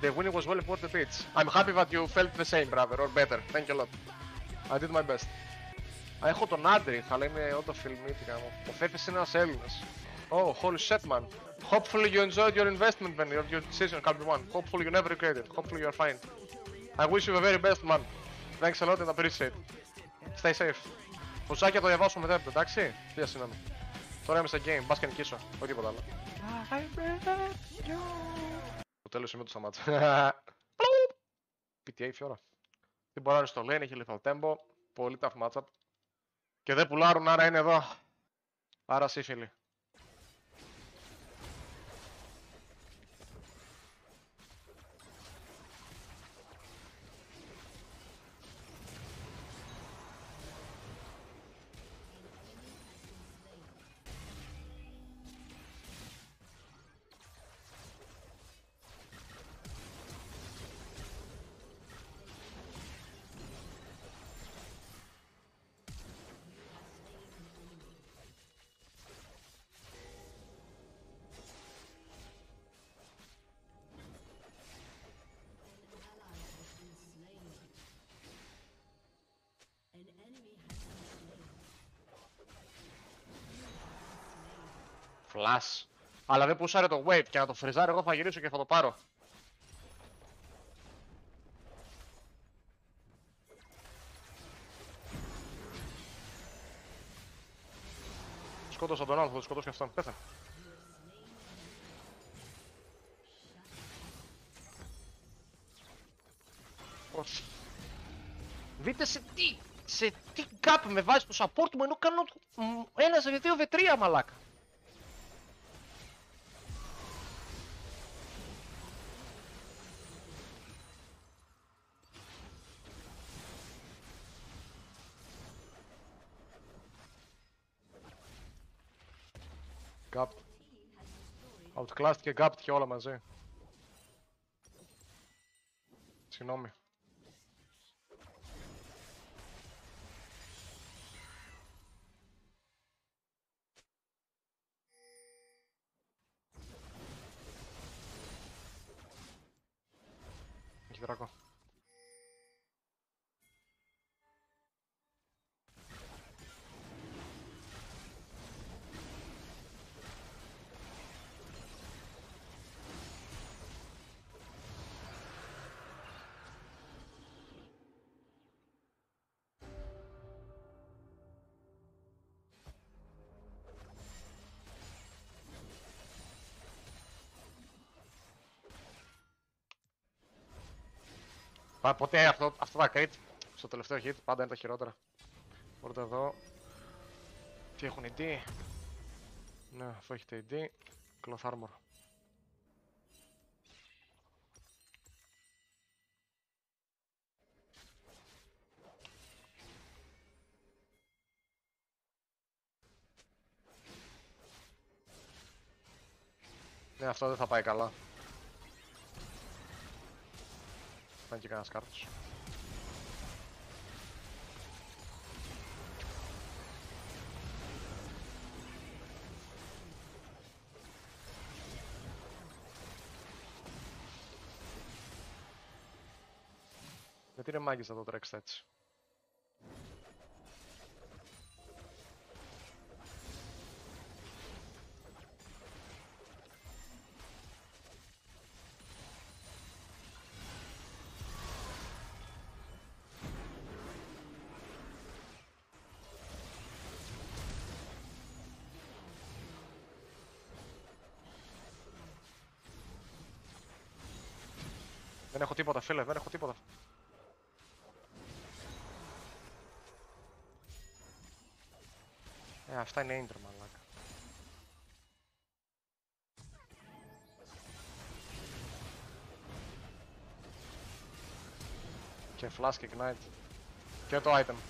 The winning was well worth the pitch. I'm happy that you felt the same, brother, or better. Thank you a lot. I did my best. Α, έχω τον Άντρι, αλλά είναι όντω φιλμίτικα μου. Ο Φέφης είναι ένας Έλληνας. Oh, holy shit, man. Hopefully you enjoyed your investment, man, your, your decision, Calvin One. Hopefully you never regret it. Hopefully you're fine. I wish you the very best, man. Thanks a lot and appreciate. Stay safe. Φουζάκια το διαβάσουμε μετά, εντάξει. Τι συγγνώμη. Τώρα είμαι σε game, μπας και νικήσω. Όχι τίποτα άλλο. Το τέλος είμαι το σταμάτησα. PTA φιόρα. Δεν μπορεί να είναι στο lane, έχει lethal tempo. Πολύ tough matchup. Και δεν πουλάρουν, άρα είναι εδώ. Άρα σύφυλλοι. Flash. Αλλά δεν πουσάρε το wave και να το φριζάρω εγώ θα γυρίσω και θα το πάρω. Σκότωσα τον άλλο, θα το σκοτώσω και αυτόν. Πέθανε. Όχι. Δείτε σε τι, σε τι gap με βάζει το support μου ενώ κάνω ένα σε 2 v3 μαλάκα. Gapped. Outclassed και gapped και όλα μαζί. Συγγνώμη. Ποτέ αυτό, αυτό τα crit στο τελευταίο hit πάντα είναι τα χειρότερα. Μπορείτε εδώ. Τι έχουν οι D; Ναι, αφού έχετε οι D. Cloth armor. Ναι, αυτό δεν θα πάει καλά. Θα είναι και κανένας κάρτος. Γιατί είναι μάγκες να το τρέξετε έτσι. Δεν έχω τίποτα φίλε, δεν έχω τίποτα. Ε, αυτά είναι intro μαλάκα. Και flash και ignite. Και το item.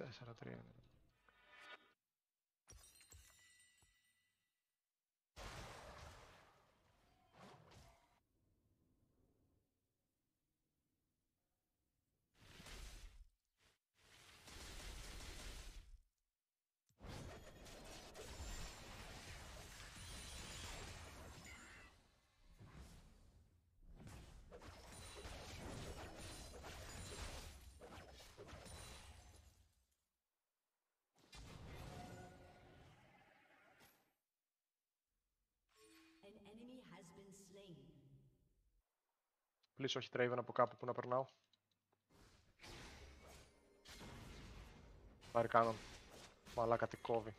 extras Please όχι Draven από κάπου που να περνάω. Πάρει κάνον. Μαλάκα τι κόβει.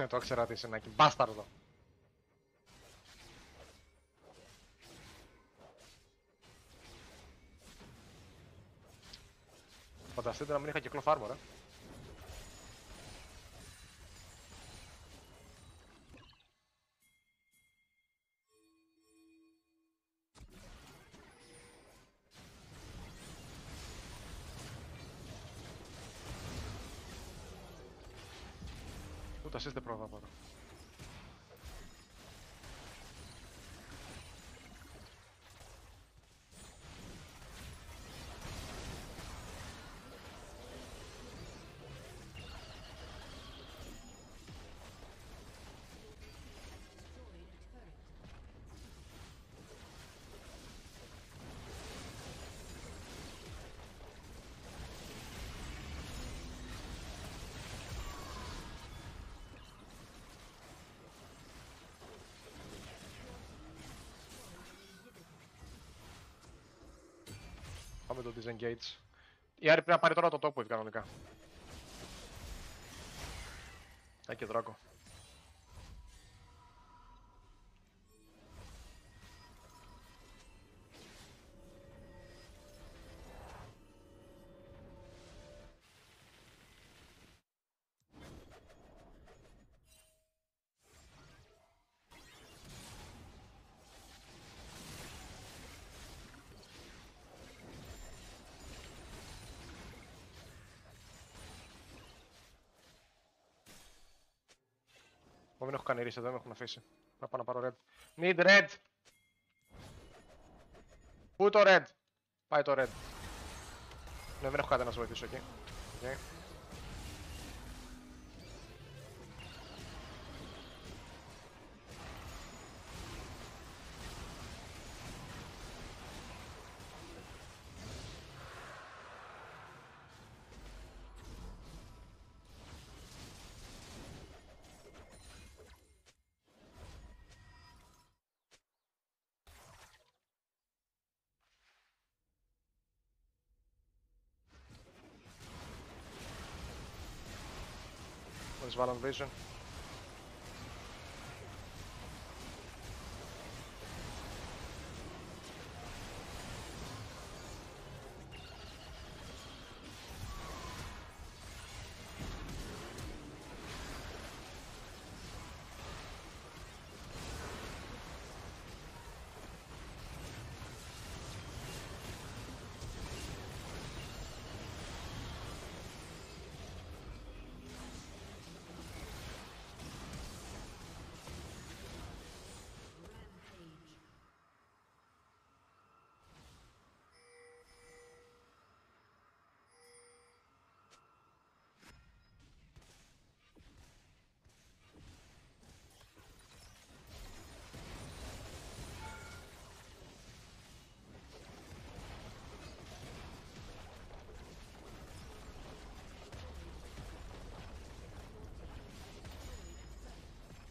Ναι, το ήξερα τι είναι εκεί. Μπάσταρδο. Φανταστείτε να μην είχα κυκλό φάρμορα. putas este programador. Πάμε το disengage. Η Άρη πρέπει να πάρει τώρα το top wave κανονικά. Έχει και δράκο. Εγώ δεν έχω κάνει reset, δεν με έχουν αφήσει. Να πάω να πάρω red. Need red! Πού το red? Πάει το red. Ναι, δεν έχω κάτι να σου βοηθήσω εκεί. Okay. as well on vision.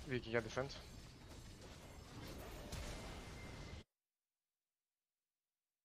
We can get defend.